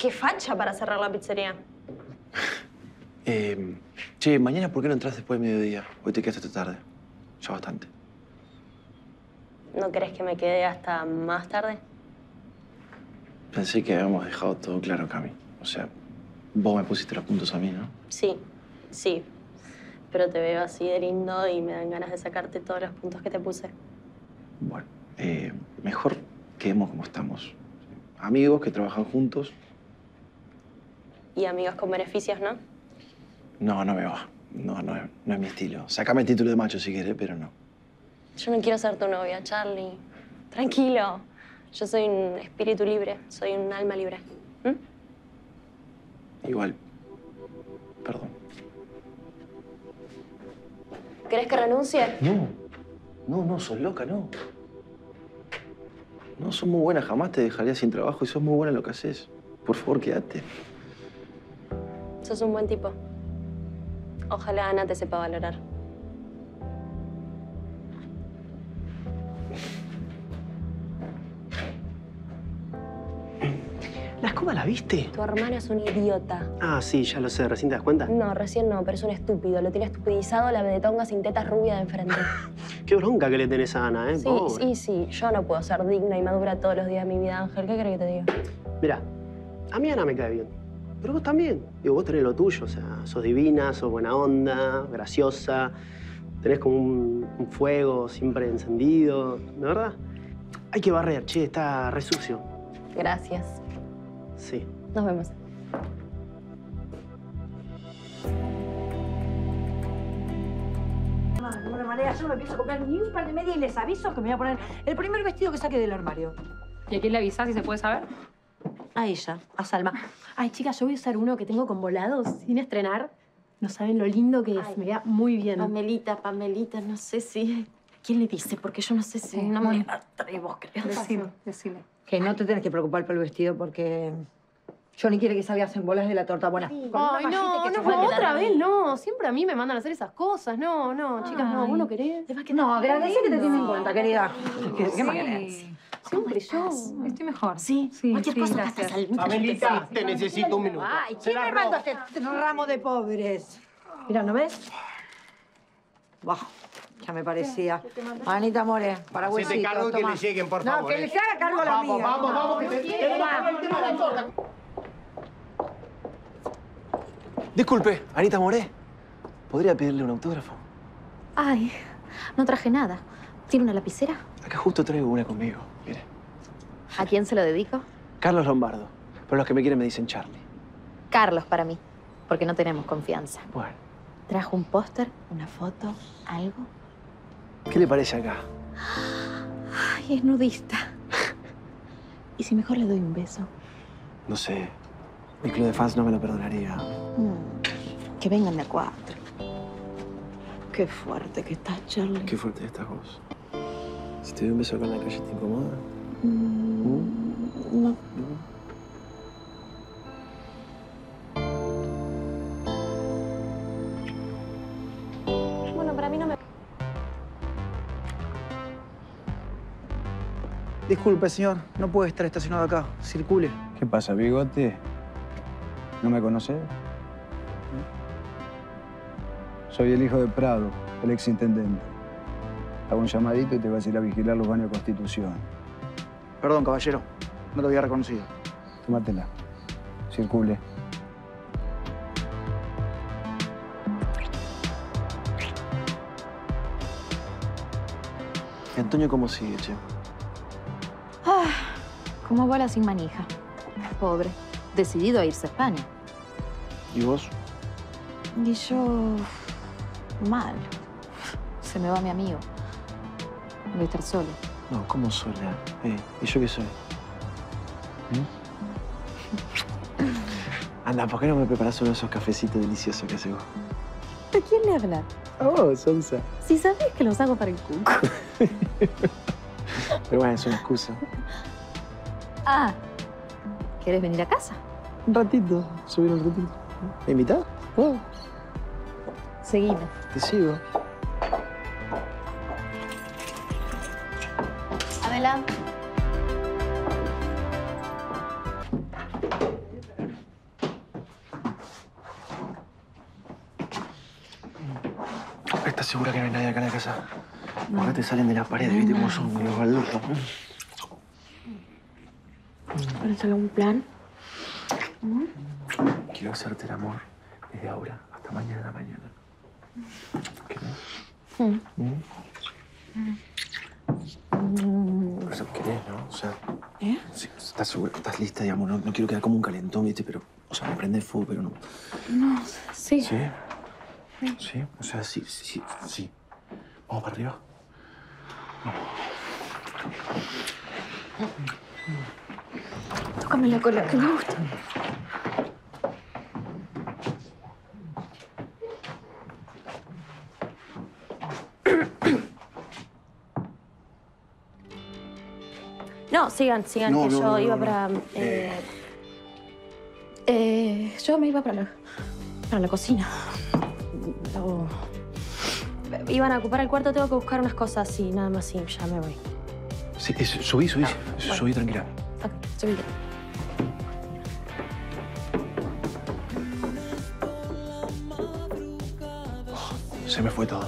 qué facha para cerrar la pizzería. Eh, che, mañana, ¿por qué no entras después de mediodía? Hoy te quedaste hasta tarde. Ya bastante. ¿No crees que me quede hasta más tarde? Pensé que habíamos dejado todo claro, Cami. O sea, vos me pusiste los puntos a mí, ¿no? Sí, sí. Pero te veo así de lindo y me dan ganas de sacarte todos los puntos que te puse. Bueno, eh, mejor quedemos como estamos. Amigos que trabajan juntos. Y amigos con beneficios, ¿no? No, no me va. No, no, es- no es mi estilo. Sácame el título de macho si quieres, pero no. Yo no quiero ser tu novia, Charlie. Tranquilo. Yo soy un espíritu libre, soy un alma libre. ¿Mm? Igual, perdón. ¿Querés que renuncie? No, no, no, sos loca, no. No, sos muy buena, jamás te dejaría sin trabajo y sos muy buena en lo que haces. Por favor, quédate. Sos un buen tipo. Ojalá Ana te sepa valorar. ¿La escoba la viste? Tu hermano es un idiota. Ah, sí, ya lo sé. ¿Recién te das cuenta? No, recién no, pero es un estúpido. Lo tiene estupidizado la vedetonga sin tetas rubia de enfrente. Qué bronca que le tenés a Ana, ¿eh? Sí, Pobre. sí, sí. Yo no puedo ser digna y madura todos los días de mi vida, Ángel. ¿Qué crees que te diga? Mirá, a mí Ana me cae bien. Pero vos también. Digo, vos tenés lo tuyo. O sea, sos divina, sos buena onda, graciosa. Tenés como un, un fuego siempre encendido. ¿De verdad? Hay que barrer, che, está re sucio. Gracias. Sí. Nos vemos. No, de ninguna manera, yo no me pienso comprar ni un par de medias y les aviso que me voy a poner el primer vestido que saque del armario. ¿Y a quién le avisás si se puede saber? A ella, a Salma. Ay, chicas, yo voy a usar uno que tengo con volados sin estrenar. No saben lo lindo que es. Ay. Me vea muy bien. Pamelita, Pamelita, no sé si... ¿Quién le dice? Porque yo no sé si no me atrevo, creo. Decile, decile. Que no te tenés que preocupar por el vestido porque Johnny quiere que salgas en bolas de la torta buena. Con una Ay, mallita no, que se no, quedar otra ahí. vez no. Siempre a mí me mandan a hacer esas cosas. No, no, chicas, no. ¿Vos no querés? No, agradece que te tienen en cuenta, querida. ¿Qué, qué más querés? Sí, Siempre yo. estoy mejor. Sí, sí, cualquier sí, cosa que gracias. hasta. Abelita, te necesito un minuto. Ay, ¿quién me mandó este, este ramo de pobres? Mira, ¿no ves? Bah, ya me parecía. Anita More, para Hacete huesitos, cargo y que le lleguen, por No, favor, que eh. le haga cargo la Vamos, mía. vamos, vamos, que te- la torta. Disculpe, Anita Moré. ¿Podría pedirle un autógrafo? Ay, no traje nada. ¿Tiene una lapicera? Acá justo traigo una conmigo. Mire. ¿A quién se lo dedico? Carlos Lombardo. Pero los que me quieren me dicen Charlie. Carlos para mí, porque no tenemos confianza. Bueno, ¿Trajo un póster, una foto, algo? ¿qué le parece acá? Ay, es nudista. ¿Y si mejor le doy un beso? No sé. Mi club de fans no me lo perdonaría. Mm, que vengan de a cuatro. Qué fuerte que estás, Charlie. Qué fuerte estás vos. Si te doy un beso acá en la calle, ¿te incomoda? Mm, no. Bueno, para mí no me... Disculpe, señor. No puede estar estacionado acá. Circule. ¿Qué pasa, bigote? ¿No me conoces? Soy el hijo de Prado, el exintendente. Hago un llamadito y te vas a ir a vigilar los baños de Constitución. Perdón, caballero. No lo había reconocido. Tómatela. Circule. ¿Y Antonio cómo sigue, che? Ah, como bola sin manija. Pobre. Decidido a irse a España. ¿Y vos? Y yo... mal. Se me va mi amigo. Voy a estar solo. No, ¿cómo sola? Eh, ¿Y yo qué soy? ¿Eh? Anda, ¿por qué no me preparas uno de esos cafecitos deliciosos que haces vos? ¿A quién le habla? Oh, Sonsa. Si sabés que los hago para el cuco. Pero bueno, es una excusa. Ah, ¿quieres venir a casa? Un ratito, subir un ratito. ¿Me invitás? ¿Puedo? Seguime. Te sigo. Amela. ¿Estás segura que no hay nadie acá en la casa? No. Ahora te salen de las paredes, ¿viste cómo son los baldosas? ¿Para hacer algún plan? ¿Mm? Quiero hacerte el amor desde ahora hasta mañana a la mañana. ¿Querés? ¿Mm? Por eso querés, ¿no? O sea, ¿Eh? sí, estás segura, estás lista, digamos. No, no quiero quedar como un calentón, ¿viste? Pero, o sea, me prende fuego, pero no. No, sí. ¿Sí? ¿Sí? O sea, sí, sí, sí. sí. Vamos para arriba. Tócame la cola, que me gusta. No, sigan, sigan, No, que no, yo no, iba para... eh, Eh, yo me iba para la, para la cocina. oh. Iban a ocupar el cuarto, tengo que buscar unas cosas y nada más, sí, ya me voy. Sí, es- subí, subí. Subí, tranquila. Ok, subí. Se me fue todo.